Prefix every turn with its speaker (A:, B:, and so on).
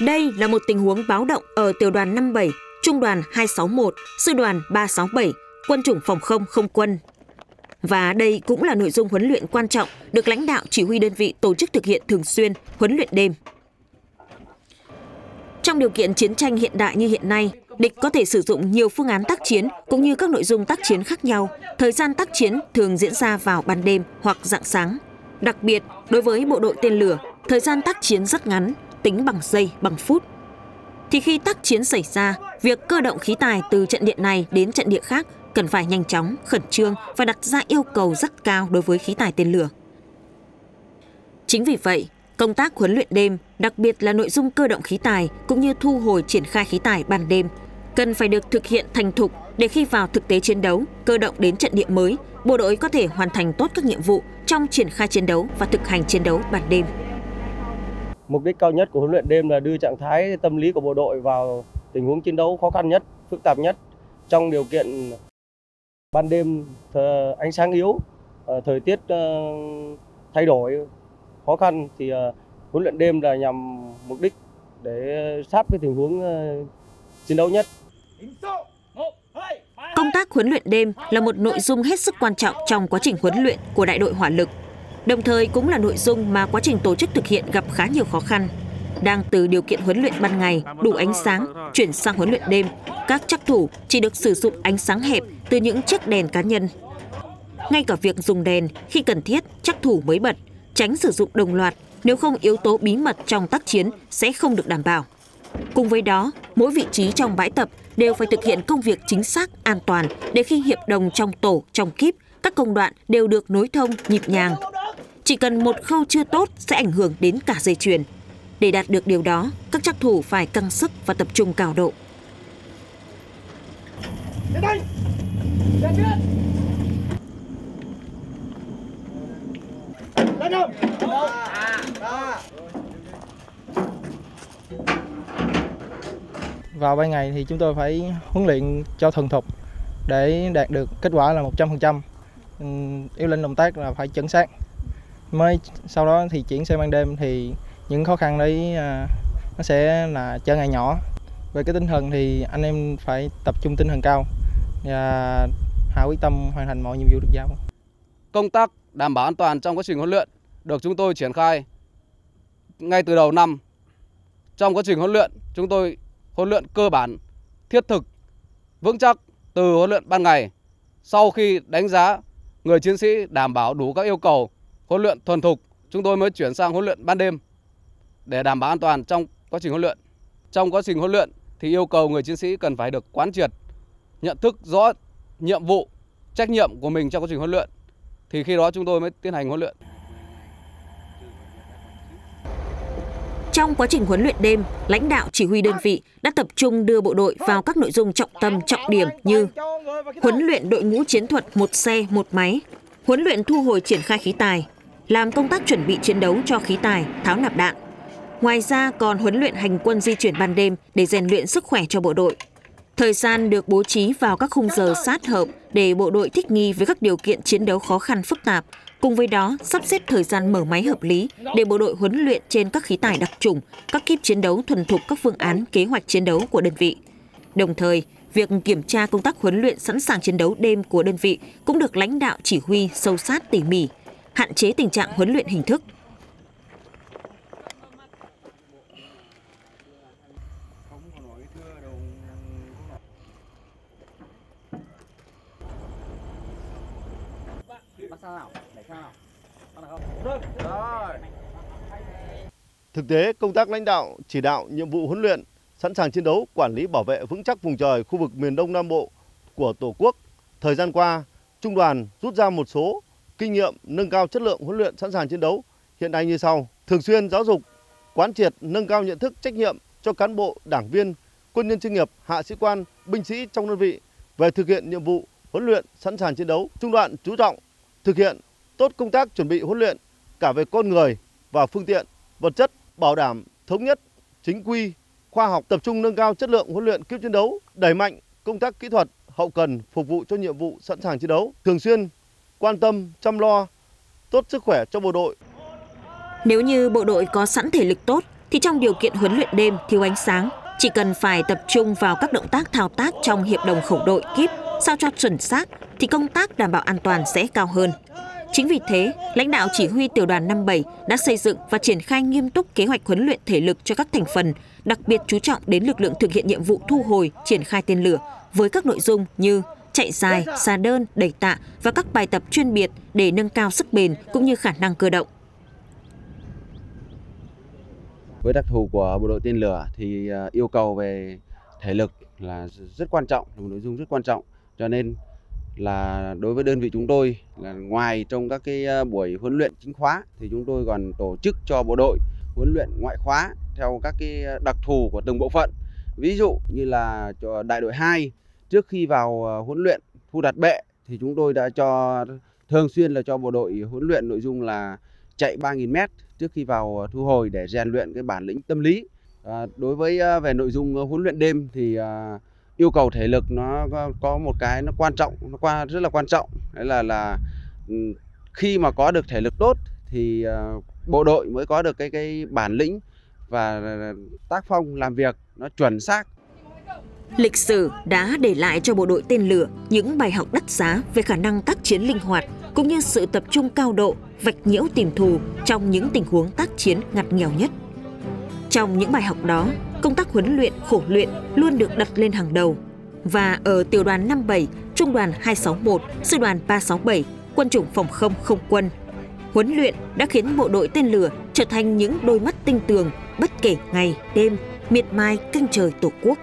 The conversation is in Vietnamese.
A: Đây là một tình huống báo động ở tiểu đoàn 57, trung đoàn 261, sư đoàn 367, quân chủng phòng không không quân. Và đây cũng là nội dung huấn luyện quan trọng được lãnh đạo chỉ huy đơn vị tổ chức thực hiện thường xuyên, huấn luyện đêm. Trong điều kiện chiến tranh hiện đại như hiện nay, địch có thể sử dụng nhiều phương án tác chiến cũng như các nội dung tác chiến khác nhau. Thời gian tác chiến thường diễn ra vào ban đêm hoặc dạng sáng. Đặc biệt, đối với bộ đội tên lửa, thời gian tác chiến rất ngắn, tính bằng giây, bằng phút. Thì khi tác chiến xảy ra, việc cơ động khí tài từ trận địa này đến trận địa khác cần phải nhanh chóng, khẩn trương và đặt ra yêu cầu rất cao đối với khí tài tên lửa. Chính vì vậy, công tác huấn luyện đêm, đặc biệt là nội dung cơ động khí tài cũng như thu hồi triển khai khí tài ban đêm, cần phải được thực hiện thành thục để khi vào thực tế chiến đấu, cơ động đến trận địa mới, bộ đội có thể hoàn thành tốt các nhiệm vụ trong triển khai chiến đấu và thực hành chiến đấu ban đêm.
B: Mục đích cao nhất của huấn luyện đêm là đưa trạng thái tâm lý của bộ đội vào tình huống chiến đấu khó khăn nhất, phức tạp nhất trong điều kiện ban đêm ánh sáng yếu, ờ, thời tiết ờ, thay đổi khó khăn thì ờ, huấn luyện đêm là nhằm mục đích để sát với tình huống chiến đấu nhất.
A: Công tác huấn luyện đêm là một nội dung hết sức quan trọng trong quá trình huấn luyện của đại đội hỏa lực Đồng thời cũng là nội dung mà quá trình tổ chức thực hiện gặp khá nhiều khó khăn. Đang từ điều kiện huấn luyện ban ngày đủ ánh sáng chuyển sang huấn luyện đêm, các chắc thủ chỉ được sử dụng ánh sáng hẹp từ những chiếc đèn cá nhân. Ngay cả việc dùng đèn khi cần thiết chắc thủ mới bật, tránh sử dụng đồng loạt nếu không yếu tố bí mật trong tác chiến sẽ không được đảm bảo. Cùng với đó, mỗi vị trí trong bãi tập đều phải thực hiện công việc chính xác, an toàn để khi hiệp đồng trong tổ, trong kíp, các công đoạn đều được nối thông, nhịp nhàng, chỉ cần một khâu chưa tốt sẽ ảnh hưởng đến cả dây chuyền. Để đạt được điều đó, các chắc thủ phải căng sức và tập trung cao độ.
C: Vào ban ngày thì chúng tôi phải huấn luyện cho thuần thục để đạt được kết quả là 100%. Yêu linh động tác là phải chuẩn xác mới sau đó thì chuyển sang ban đêm thì những khó khăn đấy à, nó sẽ là trở ngại nhỏ. Về cái tinh thần thì anh em phải tập trung tinh thần cao và hạ quyết tâm hoàn thành mọi nhiệm vụ được giao.
D: Công tác đảm bảo an toàn trong quá trình huấn luyện được chúng tôi triển khai ngay từ đầu năm. Trong quá trình huấn luyện chúng tôi huấn luyện cơ bản thiết thực vững chắc từ huấn luyện ban ngày. Sau khi đánh giá người chiến sĩ đảm bảo đủ các yêu cầu huấn luyện thuần thục, chúng tôi mới chuyển sang huấn luyện ban đêm để đảm bảo an toàn trong quá trình huấn luyện. Trong quá trình huấn luyện thì yêu cầu người chiến sĩ cần phải được quán triệt, nhận thức rõ nhiệm vụ, trách nhiệm của mình trong quá trình huấn luyện. Thì khi đó chúng tôi mới tiến hành huấn luyện.
A: Trong quá trình huấn luyện đêm, lãnh đạo chỉ huy đơn vị đã tập trung đưa bộ đội vào các nội dung trọng tâm trọng điểm như huấn luyện đội ngũ chiến thuật một xe một máy, huấn luyện thu hồi triển khai khí tài, làm công tác chuẩn bị chiến đấu cho khí tài, tháo nạp đạn. Ngoài ra còn huấn luyện hành quân di chuyển ban đêm để rèn luyện sức khỏe cho bộ đội. Thời gian được bố trí vào các khung giờ sát hợp để bộ đội thích nghi với các điều kiện chiến đấu khó khăn phức tạp. Cùng với đó, sắp xếp thời gian mở máy hợp lý để bộ đội huấn luyện trên các khí tài đặc trùng, các kíp chiến đấu thuần thục các phương án kế hoạch chiến đấu của đơn vị. Đồng thời, việc kiểm tra công tác huấn luyện sẵn sàng chiến đấu đêm của đơn vị cũng được lãnh đạo chỉ huy sâu sát tỉ mỉ, hạn chế tình trạng huấn luyện hình thức.
E: Thực tế, công tác lãnh đạo, chỉ đạo, nhiệm vụ huấn luyện, sẵn sàng chiến đấu, quản lý bảo vệ vững chắc vùng trời khu vực miền Đông Nam Bộ của Tổ quốc. Thời gian qua, Trung đoàn rút ra một số kinh nghiệm nâng cao chất lượng huấn luyện sẵn sàng chiến đấu hiện nay như sau. Thường xuyên giáo dục, quán triệt nâng cao nhận thức trách nhiệm cho cán bộ, đảng viên, quân nhân chuyên nghiệp, hạ sĩ quan, binh sĩ trong đơn vị về thực hiện nhiệm vụ huấn luyện sẵn sàng chiến đấu. Trung đoạn chú trọng thực hiện tốt công tác chuẩn bị huấn luyện cả về con người và phương tiện, vật chất, bảo đảm thống nhất, chính quy, khoa học, tập trung nâng cao chất lượng huấn luyện kiếp chiến đấu, đẩy mạnh công tác kỹ thuật, hậu cần phục vụ cho nhiệm vụ sẵn sàng chiến đấu, thường xuyên quan tâm, chăm lo tốt sức khỏe cho bộ đội.
A: Nếu như bộ đội có sẵn thể lực tốt thì trong điều kiện huấn luyện đêm thiếu ánh sáng, chỉ cần phải tập trung vào các động tác thao tác trong hiệp đồng khẩu đội kíp sao cho chuẩn xác thì công tác đảm bảo an toàn sẽ cao hơn. Chính vì thế, lãnh đạo chỉ huy tiểu đoàn 57 đã xây dựng và triển khai nghiêm túc kế hoạch huấn luyện thể lực cho các thành phần, đặc biệt chú trọng đến lực lượng thực hiện nhiệm vụ thu hồi, triển khai tên lửa với các nội dung như chạy dài, xa đơn, đẩy tạ và các bài tập chuyên biệt để nâng cao sức bền cũng như khả năng cơ động.
F: Với đặc thù của bộ đội tên lửa thì à, yêu cầu về thể lực là rất quan trọng, là một nội dung rất quan trọng. Cho nên là đối với đơn vị chúng tôi là ngoài trong các cái à, buổi huấn luyện chính khóa thì chúng tôi còn tổ chức cho bộ đội huấn luyện ngoại khóa theo các cái à, đặc thù của từng bộ phận. Ví dụ như là cho đại đội 2 trước khi vào ờ, huấn luyện thu đặt bệ thì chúng tôi đã cho thường xuyên là cho bộ đội huấn luyện nội dung là chạy 3.000 m trước khi vào ờ, thu hồi để rèn luyện cái bản lĩnh tâm lý. À, đối với về nội dung huấn luyện đêm thì à, yêu cầu thể lực nó có một cái nó quan trọng, nó qua rất là quan trọng. Đấy là là ừ, khi mà có được thể lực tốt thì à, bộ đội mới có được cái cái bản lĩnh và tác phong làm việc nó chuẩn xác
A: Lịch sử đã để lại cho bộ đội tên lửa những bài học đắt giá về khả năng tác chiến linh hoạt cũng như sự tập trung cao độ, vạch nhiễu tìm thù trong những tình huống tác chiến ngặt nghèo nhất. Trong những bài học đó, công tác huấn luyện, khổ luyện luôn được đặt lên hàng đầu. Và ở tiểu đoàn 57, trung đoàn 261, sư đoàn 367, quân chủng phòng không không quân, huấn luyện đã khiến bộ đội tên lửa trở thành những đôi mắt tinh tường bất kể ngày đêm miệt mài canh trời tổ quốc